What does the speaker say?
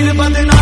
बदनाम